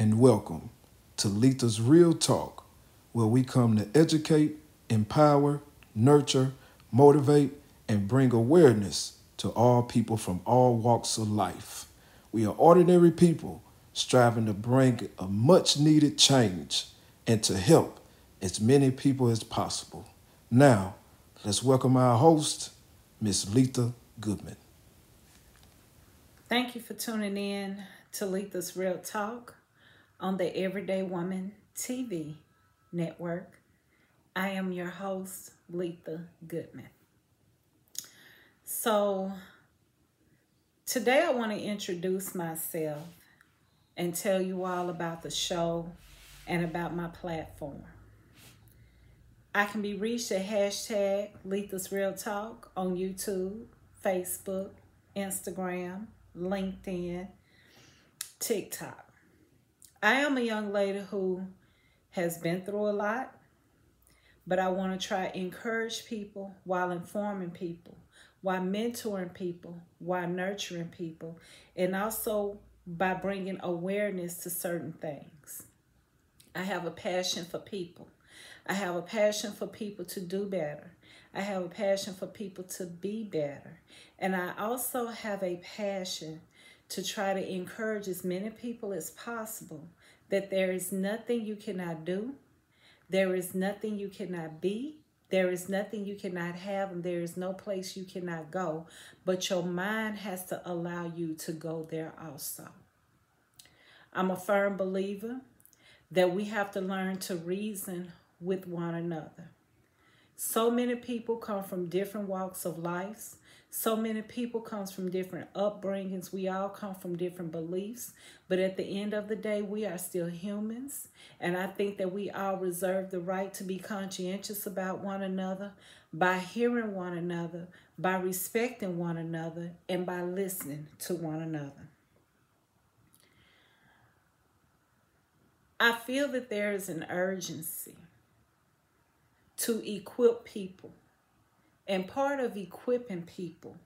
and welcome to Letha's Real Talk, where we come to educate, empower, nurture, motivate, and bring awareness to all people from all walks of life. We are ordinary people striving to bring a much needed change and to help as many people as possible. Now, let's welcome our host, Miss Letha Goodman. Thank you for tuning in to Letha's Real Talk on the Everyday Woman TV network. I am your host, Letha Goodman. So, today I want to introduce myself and tell you all about the show and about my platform. I can be reached at hashtag Letha's Real Talk on YouTube, Facebook, Instagram, LinkedIn, TikTok. I am a young lady who has been through a lot, but I want to try to encourage people while informing people, while mentoring people, while nurturing people, and also by bringing awareness to certain things. I have a passion for people. I have a passion for people to do better. I have a passion for people to be better. And I also have a passion to try to encourage as many people as possible that there is nothing you cannot do, there is nothing you cannot be, there is nothing you cannot have, and there is no place you cannot go, but your mind has to allow you to go there also. I'm a firm believer that we have to learn to reason with one another. So many people come from different walks of life. So many people comes from different upbringings. We all come from different beliefs. But at the end of the day, we are still humans. And I think that we all reserve the right to be conscientious about one another by hearing one another, by respecting one another, and by listening to one another. I feel that there is an urgency to equip people. And part of equipping people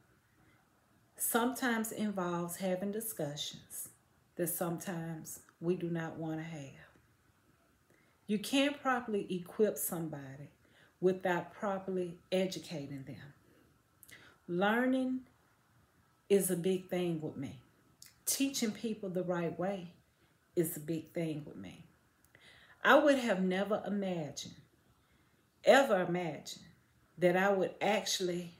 sometimes involves having discussions that sometimes we do not want to have. You can't properly equip somebody without properly educating them. Learning is a big thing with me. Teaching people the right way is a big thing with me. I would have never imagined ever imagine that I would actually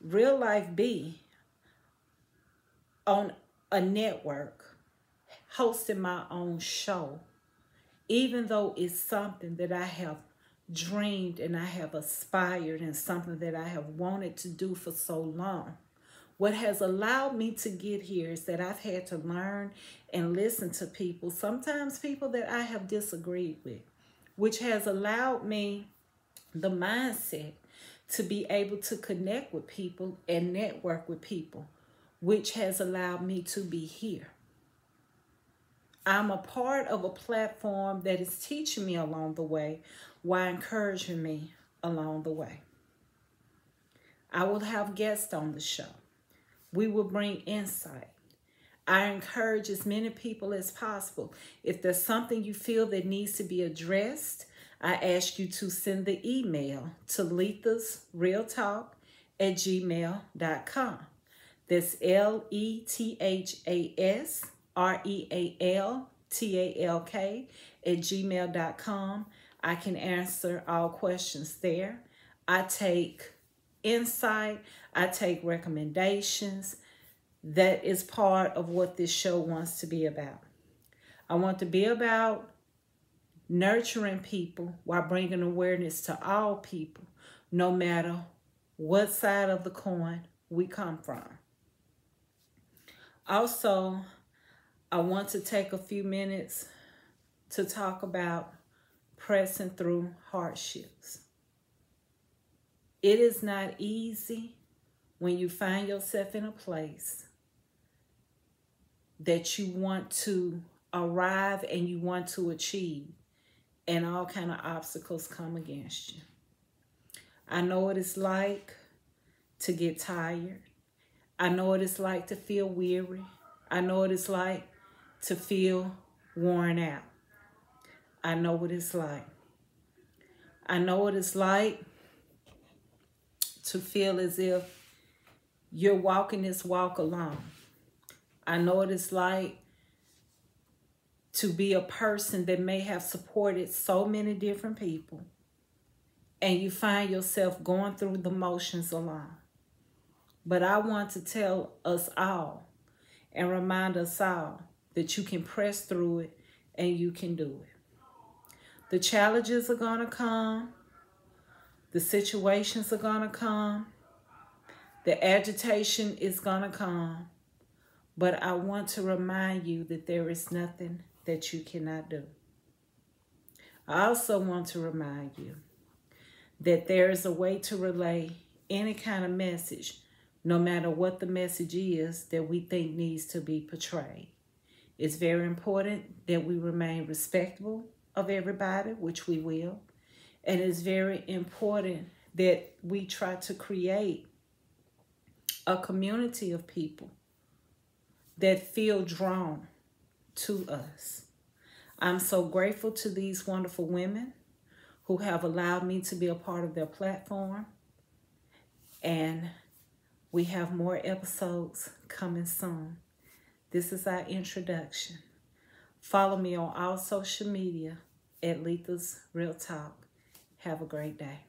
real life be on a network hosting my own show, even though it's something that I have dreamed and I have aspired and something that I have wanted to do for so long. What has allowed me to get here is that I've had to learn and listen to people, sometimes people that I have disagreed with, which has allowed me the mindset to be able to connect with people and network with people, which has allowed me to be here. I'm a part of a platform that is teaching me along the way while encouraging me along the way. I will have guests on the show. We will bring insight. I encourage as many people as possible. If there's something you feel that needs to be addressed, I ask you to send the email to Letha's Real Talk at gmail.com. That's L E T H A S R E A L T A L K at gmail.com. I can answer all questions there. I take insight, I take recommendations. That is part of what this show wants to be about. I want to be about nurturing people while bringing awareness to all people, no matter what side of the coin we come from. Also, I want to take a few minutes to talk about pressing through hardships. It is not easy when you find yourself in a place that you want to arrive and you want to achieve and all kind of obstacles come against you. I know what it's like to get tired. I know what it's like to feel weary. I know what it's like to feel worn out. I know what it's like. I know what it's like to feel as if you're walking this walk alone. I know what it's like to be a person that may have supported so many different people and you find yourself going through the motions alone. But I want to tell us all and remind us all that you can press through it and you can do it. The challenges are going to come. The situations are going to come. The agitation is going to come. But I want to remind you that there is nothing that you cannot do. I also want to remind you that there is a way to relay any kind of message, no matter what the message is that we think needs to be portrayed. It's very important that we remain respectful of everybody, which we will. And it's very important that we try to create a community of people that feel drawn to us. I'm so grateful to these wonderful women who have allowed me to be a part of their platform. And we have more episodes coming soon. This is our introduction. Follow me on all social media at Letha's Real Talk. Have a great day.